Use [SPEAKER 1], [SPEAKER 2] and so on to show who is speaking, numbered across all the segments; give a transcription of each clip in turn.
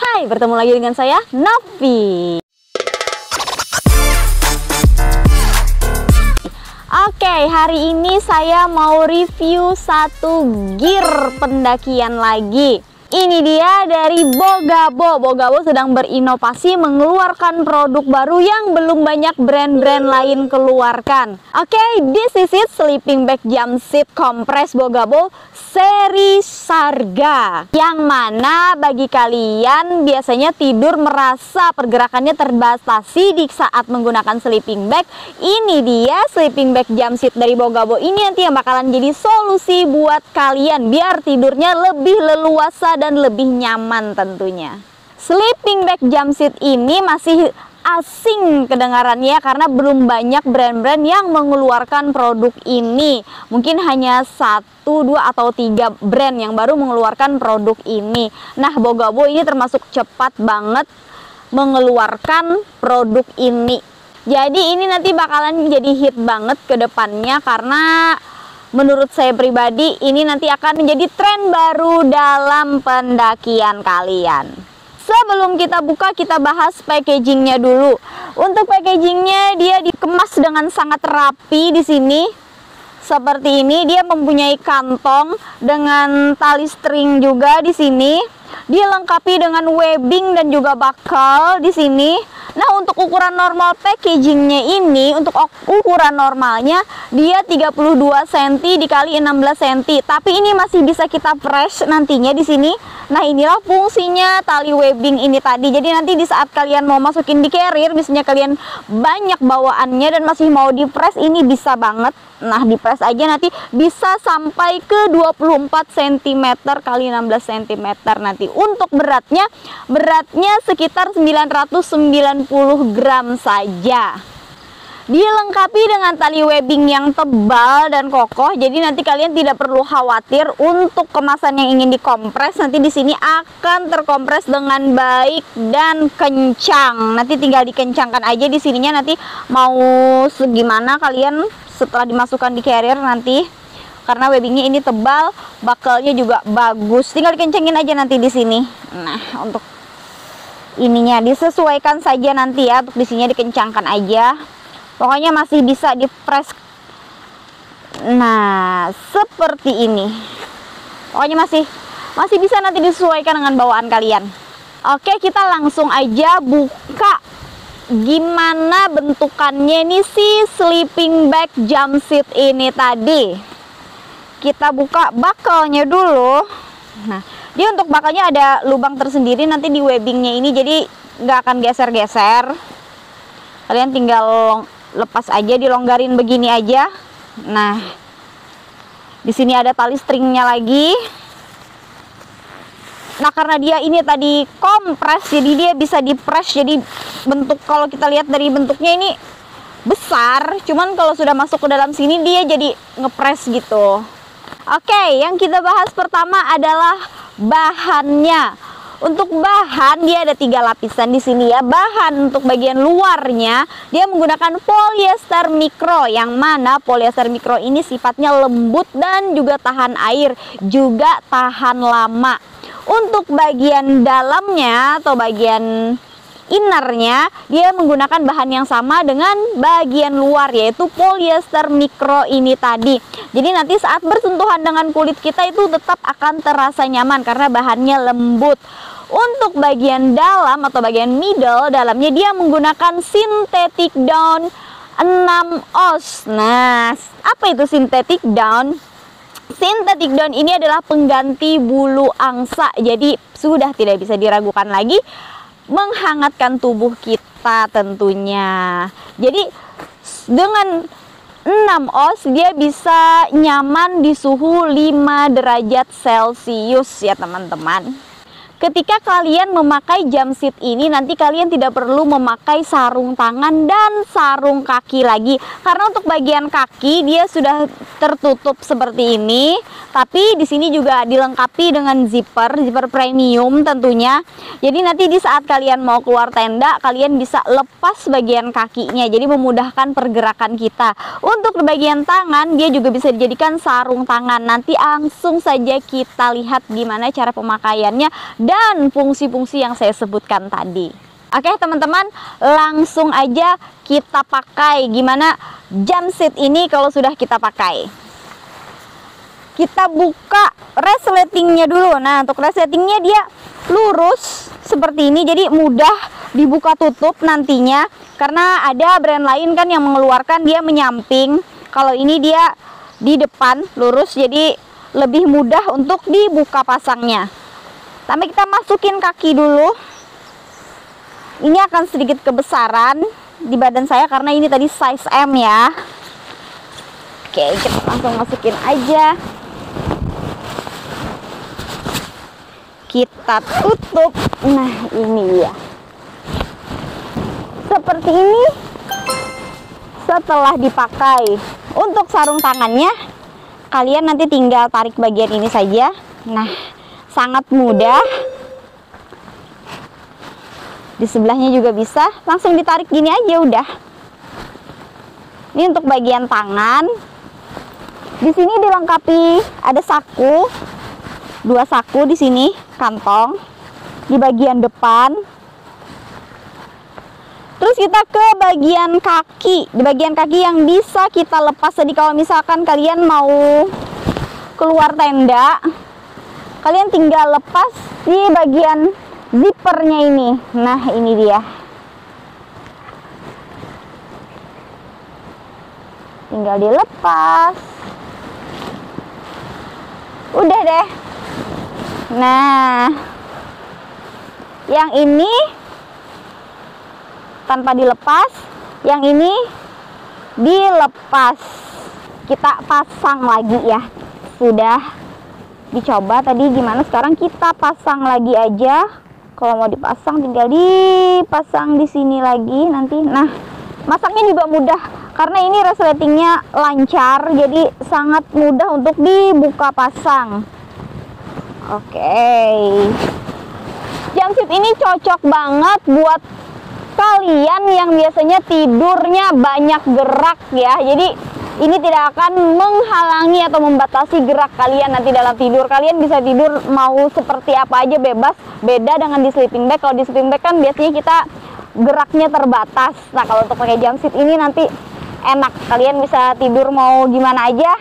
[SPEAKER 1] Hai, bertemu lagi dengan saya Novi. Oke, hari ini saya mau review satu gear pendakian lagi. Ini dia dari Bogabo. Bogabo sedang berinovasi mengeluarkan produk baru yang belum banyak brand-brand lain keluarkan. Oke, this is it sleeping bag jump seat compress Bogabo seri Sarga. Yang mana bagi kalian biasanya tidur merasa pergerakannya terbatasi di saat menggunakan sleeping bag. Ini dia sleeping bag jump seat dari Bogabo. Ini nanti yang bakalan jadi solusi buat kalian biar tidurnya lebih leluasa dan lebih nyaman tentunya. Sleeping bag jump seat ini masih asing kedengarannya karena belum banyak brand-brand yang mengeluarkan produk ini. Mungkin hanya satu, dua atau tiga brand yang baru mengeluarkan produk ini. Nah, Bogabo ini termasuk cepat banget mengeluarkan produk ini. Jadi ini nanti bakalan jadi hit banget ke depannya karena menurut saya pribadi ini nanti akan menjadi tren baru dalam pendakian kalian. Sebelum kita buka, kita bahas packagingnya dulu. Untuk packagingnya dia dikemas dengan sangat rapi di sini. Seperti ini, dia mempunyai kantong dengan tali string juga di sini. Dilengkapi dengan webbing dan juga bakal di sini. Nah, untuk ukuran normal packagingnya ini, untuk ukuran normalnya dia 32 cm dikali 16 cm. Tapi ini masih bisa kita press nantinya di sini. Nah, inilah fungsinya tali webbing ini tadi. Jadi nanti di saat kalian mau masukin di carrier, misalnya kalian banyak bawaannya dan masih mau di press, ini bisa banget. Nah, di press aja nanti bisa sampai ke 24 cm kali 16 cm nanti. Untuk beratnya, beratnya sekitar 990 gram saja. Dilengkapi dengan tali webbing yang tebal dan kokoh, jadi nanti kalian tidak perlu khawatir untuk kemasan yang ingin dikompres. Nanti di sini akan terkompres dengan baik dan kencang. Nanti tinggal dikencangkan aja di sininya. Nanti mau segimana kalian setelah dimasukkan di carrier nanti. Karena webbingnya ini tebal, bakalnya juga bagus. Tinggal dikencengin aja nanti di sini. Nah, untuk ininya disesuaikan saja nanti ya untuk di sini dikencangkan aja. Pokoknya masih bisa di press nah seperti ini. Pokoknya masih masih bisa nanti disesuaikan dengan bawaan kalian. Oke kita langsung aja buka gimana bentukannya ini si sleeping bag jump seat ini tadi? Kita buka bakalnya dulu. Nah dia untuk bakalnya ada lubang tersendiri nanti di webbingnya ini jadi nggak akan geser-geser. Kalian tinggal lepas aja dilonggarin begini aja. Nah di sini ada tali stringnya lagi nah karena dia ini tadi kompres jadi dia bisa dipres jadi bentuk kalau kita lihat dari bentuknya ini besar cuman kalau sudah masuk ke dalam sini dia jadi ngepres gitu oke yang kita bahas pertama adalah bahannya untuk bahan dia ada tiga lapisan di sini ya. Bahan untuk bagian luarnya dia menggunakan polyester mikro yang mana polyester mikro ini sifatnya lembut dan juga tahan air, juga tahan lama. Untuk bagian dalamnya atau bagian innernya dia menggunakan bahan yang sama dengan bagian luar yaitu polyester mikro ini tadi. Jadi nanti saat bersentuhan dengan kulit kita itu tetap akan terasa nyaman karena bahannya lembut. Untuk bagian dalam atau bagian middle dalamnya dia menggunakan synthetic down 6 os. Nah apa itu synthetic down Synthetic down ini adalah pengganti bulu angsa jadi sudah tidak bisa diragukan lagi menghangatkan tubuh kita tentunya. Jadi dengan 6 oz dia bisa nyaman di suhu 5 derajat Celcius ya teman-teman. Ketika kalian memakai jam seat ini nanti kalian tidak perlu memakai sarung tangan dan sarung kaki lagi. Karena untuk bagian kaki dia sudah tertutup seperti ini. Tapi di sini juga dilengkapi dengan zipper zipper premium tentunya. Jadi nanti di saat kalian mau keluar tenda kalian bisa lepas bagian kakinya. Jadi memudahkan pergerakan kita. Untuk di bagian tangan dia juga bisa dijadikan sarung tangan. Nanti langsung saja kita lihat gimana cara pemakaiannya. Dan fungsi-fungsi yang saya sebutkan tadi. Oke teman-teman langsung aja kita pakai. Gimana jam seat ini kalau sudah kita pakai? Kita buka resletingnya dulu. Nah untuk resletingnya dia lurus seperti ini jadi mudah dibuka tutup nantinya. Karena ada brand lain kan yang mengeluarkan dia menyamping. Kalau ini dia di depan lurus jadi lebih mudah untuk dibuka pasangnya tapi kita masukin kaki dulu. Ini akan sedikit kebesaran di badan saya karena ini tadi size M ya. Oke kita langsung masukin aja. Kita tutup. Nah ini ya seperti ini. Setelah dipakai untuk sarung tangannya kalian nanti tinggal tarik bagian ini saja. Nah sangat mudah. Di sebelahnya juga bisa. Langsung ditarik gini aja udah. Ini untuk bagian tangan. Di sini dilengkapi ada saku. Dua saku di sini kantong. Di bagian depan. Terus kita ke bagian kaki. Di bagian kaki yang bisa kita lepas jadi kalau misalkan kalian mau keluar tenda kalian tinggal lepas di bagian zippernya ini. Nah ini dia. Tinggal dilepas. Udah deh. Nah yang ini tanpa dilepas yang ini dilepas. Kita pasang lagi ya. Sudah dicoba tadi gimana? Sekarang kita pasang lagi aja. Kalau mau dipasang tinggal dipasang di sini lagi nanti. Nah masaknya juga mudah karena ini resletingnya lancar jadi sangat mudah untuk dibuka pasang. Oke. Okay. ini cocok banget buat kalian yang biasanya tidurnya banyak gerak ya. Jadi ini tidak akan menghalangi atau membatasi gerak kalian nanti dalam tidur. Kalian bisa tidur mau seperti apa aja bebas. Beda dengan di sleeping bag. Kalau di sleeping bag kan biasanya kita geraknya terbatas. Nah kalau untuk pakai jam seat ini nanti enak. Kalian bisa tidur mau gimana aja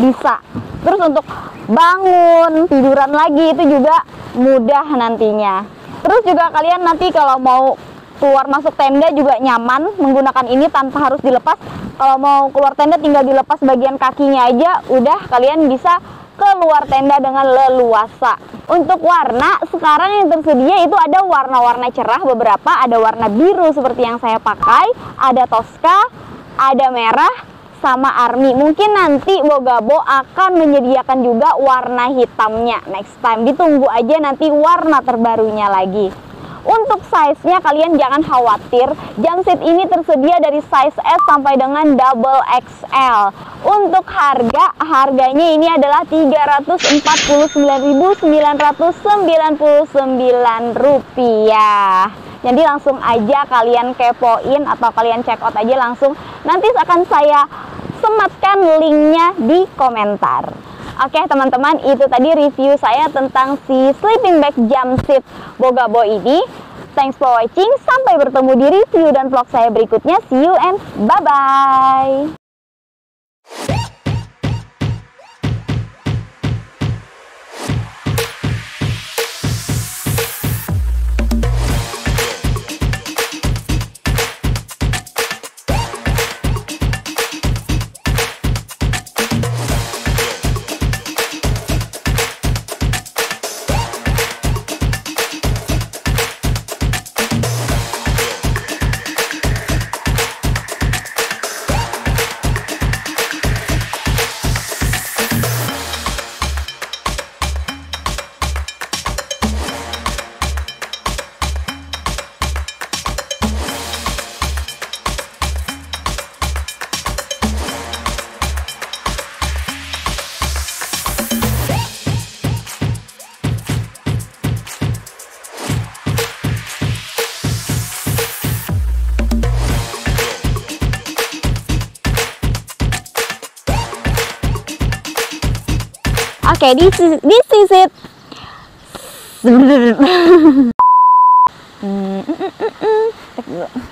[SPEAKER 1] bisa. Terus untuk bangun tiduran lagi itu juga mudah nantinya. Terus juga kalian nanti kalau mau keluar masuk tenda juga nyaman menggunakan ini tanpa harus dilepas. Kalau mau keluar tenda tinggal dilepas bagian kakinya aja udah kalian bisa keluar tenda dengan leluasa. Untuk warna sekarang yang tersedia itu ada warna-warna cerah beberapa. Ada warna biru seperti yang saya pakai ada toska ada merah sama army. Mungkin nanti Bogabo akan menyediakan juga warna hitamnya. Next time ditunggu aja nanti warna terbarunya lagi untuk size-nya kalian jangan khawatir. Jam seat ini tersedia dari size S sampai dengan double XL. Untuk harga, harganya ini adalah Rp349.999. Jadi langsung aja kalian kepoin atau kalian check out aja langsung. Nanti akan saya sematkan linknya di komentar. Oke teman-teman itu tadi review saya tentang si sleeping bag jam seat Bogabo ini. Thanks for watching. Sampai bertemu di review dan vlog saya berikutnya. See you and bye-bye. Oke, this is, this is it. Mm, mm, mm, mm. Dulu.